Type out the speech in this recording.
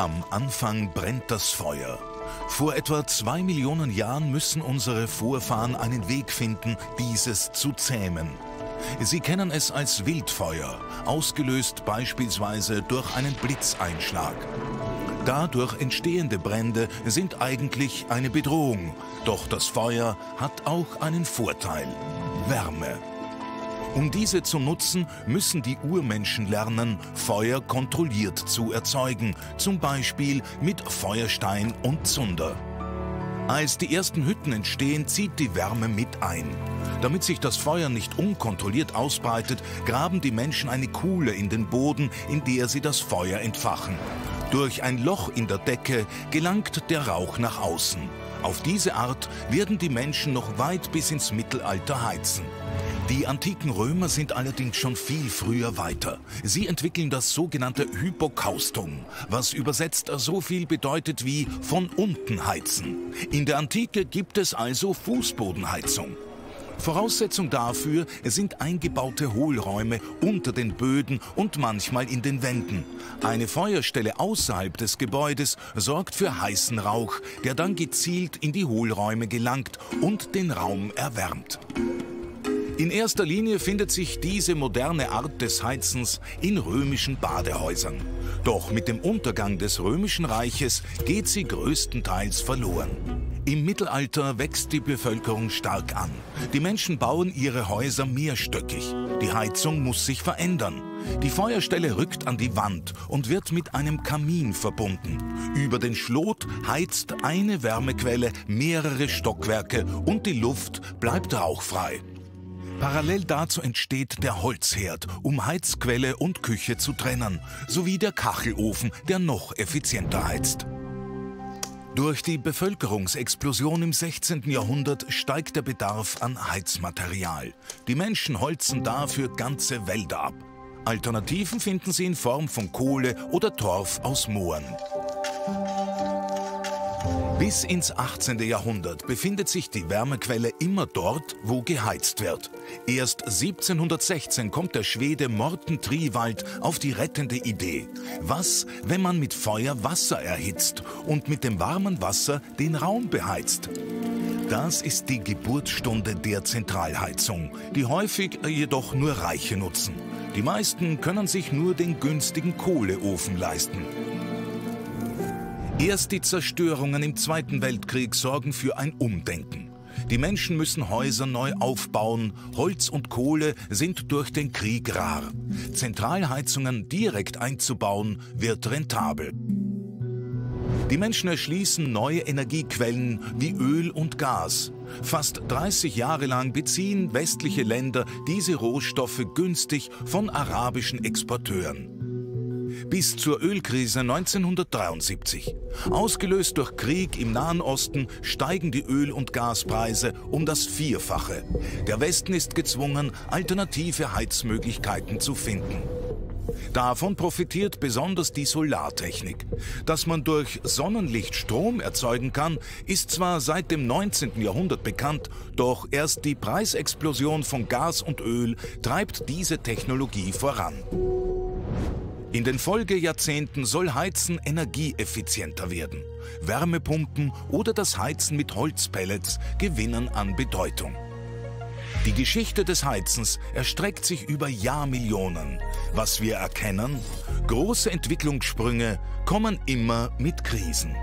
Am Anfang brennt das Feuer. Vor etwa zwei Millionen Jahren müssen unsere Vorfahren einen Weg finden, dieses zu zähmen. Sie kennen es als Wildfeuer, ausgelöst beispielsweise durch einen Blitzeinschlag. Dadurch entstehende Brände sind eigentlich eine Bedrohung, doch das Feuer hat auch einen Vorteil, Wärme. Um diese zu nutzen, müssen die Urmenschen lernen, Feuer kontrolliert zu erzeugen, zum Beispiel mit Feuerstein und Zunder. Als die ersten Hütten entstehen, zieht die Wärme mit ein. Damit sich das Feuer nicht unkontrolliert ausbreitet, graben die Menschen eine Kuhle in den Boden, in der sie das Feuer entfachen. Durch ein Loch in der Decke gelangt der Rauch nach außen. Auf diese Art werden die Menschen noch weit bis ins Mittelalter heizen. Die antiken Römer sind allerdings schon viel früher weiter. Sie entwickeln das sogenannte Hypokaustum, was übersetzt so viel bedeutet wie von unten heizen. In der Antike gibt es also Fußbodenheizung. Voraussetzung dafür sind eingebaute Hohlräume unter den Böden und manchmal in den Wänden. Eine Feuerstelle außerhalb des Gebäudes sorgt für heißen Rauch, der dann gezielt in die Hohlräume gelangt und den Raum erwärmt. In erster Linie findet sich diese moderne Art des Heizens in römischen Badehäusern. Doch mit dem Untergang des römischen Reiches geht sie größtenteils verloren. Im Mittelalter wächst die Bevölkerung stark an. Die Menschen bauen ihre Häuser mehrstöckig. Die Heizung muss sich verändern. Die Feuerstelle rückt an die Wand und wird mit einem Kamin verbunden. Über den Schlot heizt eine Wärmequelle mehrere Stockwerke und die Luft bleibt rauchfrei. Parallel dazu entsteht der Holzherd, um Heizquelle und Küche zu trennen, sowie der Kachelofen, der noch effizienter heizt. Durch die Bevölkerungsexplosion im 16. Jahrhundert steigt der Bedarf an Heizmaterial. Die Menschen holzen dafür ganze Wälder ab. Alternativen finden sie in Form von Kohle oder Torf aus Mooren. Bis ins 18. Jahrhundert befindet sich die Wärmequelle immer dort, wo geheizt wird. Erst 1716 kommt der Schwede Morten Triwald auf die rettende Idee. Was, wenn man mit Feuer Wasser erhitzt und mit dem warmen Wasser den Raum beheizt? Das ist die Geburtsstunde der Zentralheizung, die häufig jedoch nur Reiche nutzen. Die meisten können sich nur den günstigen Kohleofen leisten. Erst die Zerstörungen im Zweiten Weltkrieg sorgen für ein Umdenken. Die Menschen müssen Häuser neu aufbauen, Holz und Kohle sind durch den Krieg rar. Zentralheizungen direkt einzubauen wird rentabel. Die Menschen erschließen neue Energiequellen wie Öl und Gas. Fast 30 Jahre lang beziehen westliche Länder diese Rohstoffe günstig von arabischen Exporteuren bis zur Ölkrise 1973. Ausgelöst durch Krieg im Nahen Osten steigen die Öl- und Gaspreise um das Vierfache. Der Westen ist gezwungen, alternative Heizmöglichkeiten zu finden. Davon profitiert besonders die Solartechnik. Dass man durch Sonnenlicht Strom erzeugen kann, ist zwar seit dem 19. Jahrhundert bekannt, doch erst die Preisexplosion von Gas und Öl treibt diese Technologie voran. In den Folgejahrzehnten soll Heizen energieeffizienter werden. Wärmepumpen oder das Heizen mit Holzpellets gewinnen an Bedeutung. Die Geschichte des Heizens erstreckt sich über Jahrmillionen. Was wir erkennen, große Entwicklungssprünge kommen immer mit Krisen.